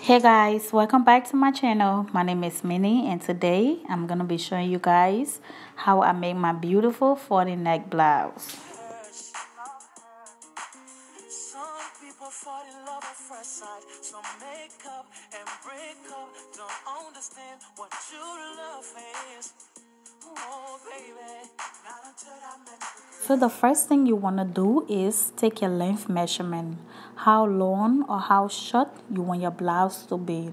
Hey guys, welcome back to my channel. My name is Minnie and today I'm going to be showing you guys how I make my beautiful falling neck blouse. fall in love at first sight. Some make up and break up. Don't understand what true love is. So the first thing you want to do is take your length measurement. How long or how short you want your blouse to be.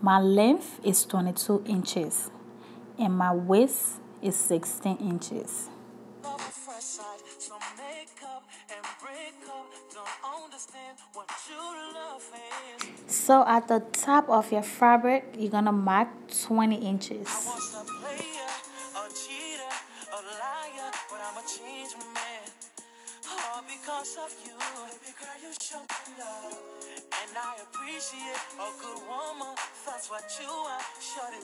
My length is 22 inches and my waist is 16 inches. So at the top of your fabric, you're gonna mark 20 inches. Because of you. Baby girl, you show me love. And I appreciate a good woman. That's what you are. Shorty,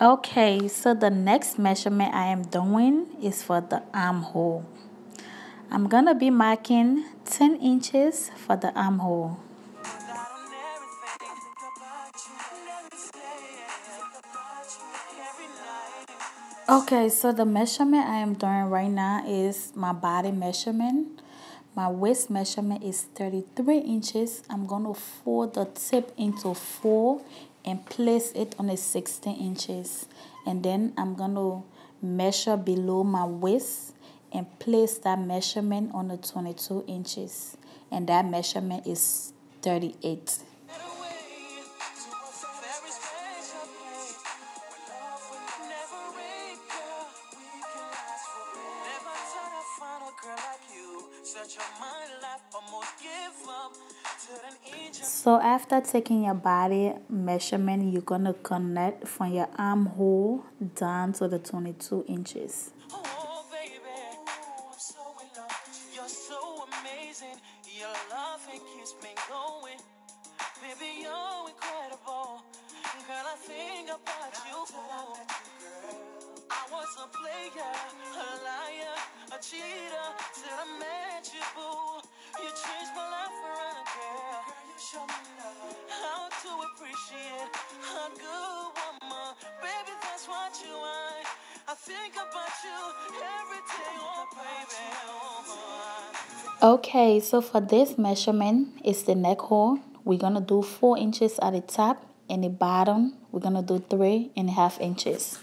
Okay, so the next measurement I am doing is for the armhole. I'm gonna be marking 10 inches for the armhole. Okay, so the measurement I am doing right now is my body measurement. My waist measurement is 33 inches. I'm going to fold the tip into 4 and place it on a 16 inches. And then I'm going to measure below my waist and place that measurement on the 22 inches. And that measurement is 38. So after taking your body measurement, you're to connect from your armhole down to the 22 inches. Oh, baby, so You're so amazing. Your love keeps me going. Baby, you're incredible. Girl, I think about you. I was a player, a liar, okay, so for this measurement, it's the neck hole. We're gonna do four inches at the top and the bottom. We're gonna do three and a half inches.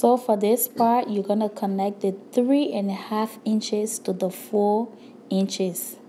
So for this part, you're going to connect the three and a half inches to the four inches.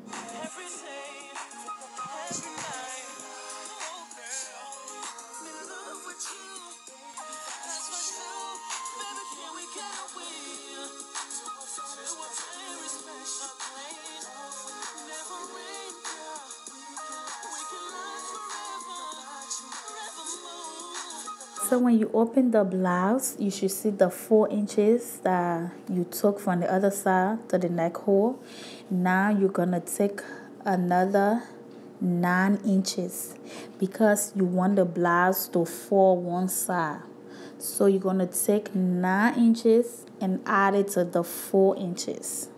So when you open the blouse, you should see the four inches that you took from the other side to the neck hole. Now you're gonna take another nine inches because you want the blouse to fall one side. So you're gonna take nine inches and add it to the four inches.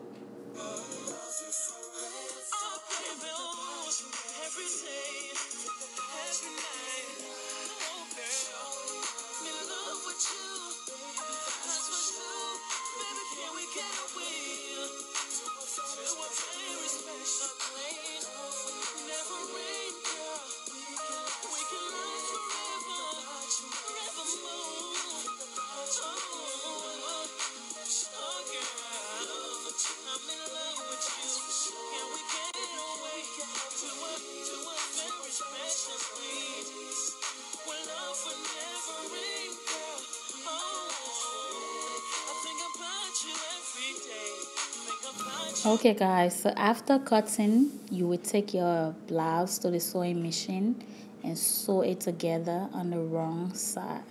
Okay guys, so after cutting, you will take your blouse to the sewing machine and sew it together on the wrong side.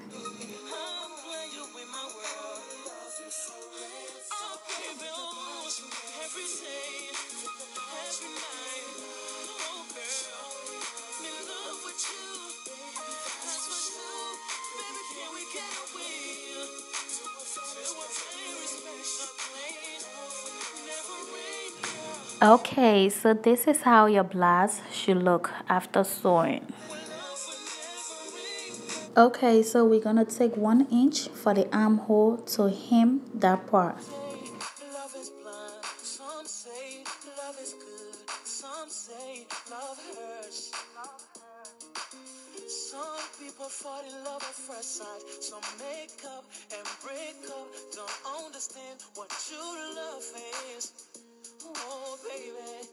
Okay, so this is how your blouse should look after sewing. Okay, so we're gonna take one inch for the armhole to hem that part. Some people fall in love at first sight. Some make up and break up. Don't understand what true love is. Oh, baby.